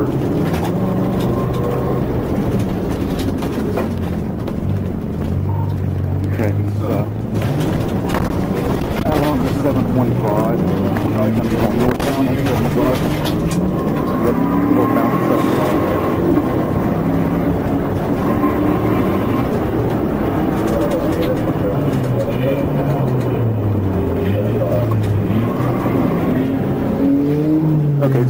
Okay, so uh, how long is 725? I'm northbound on 75. Yep, northbound 75.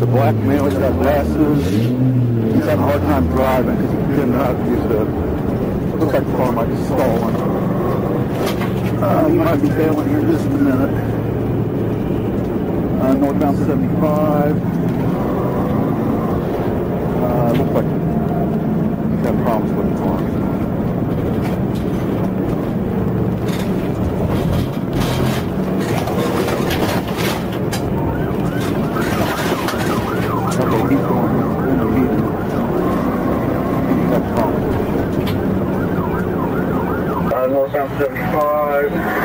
It's a black male. He's got glasses. He's having a hard time driving because he know to use the. Looks like the car might be stolen. Uh, he might be failing here just a minute. Uh, northbound 75. Uh, looks like he's got problems with the car. Okay, he's going. You know, he, he's got problems. Northbound 75.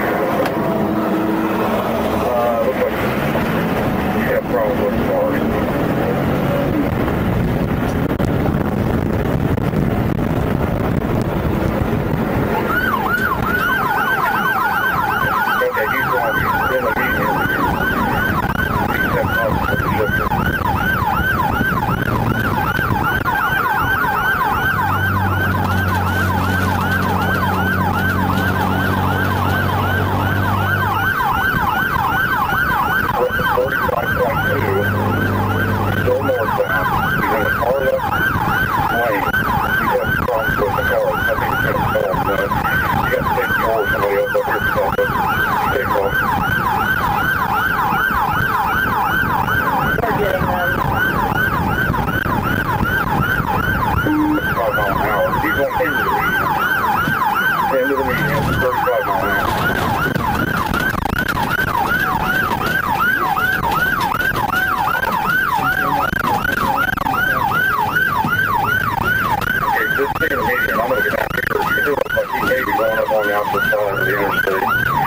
I'm going to get out here. It looks like he may be going up on the outside of the interstate.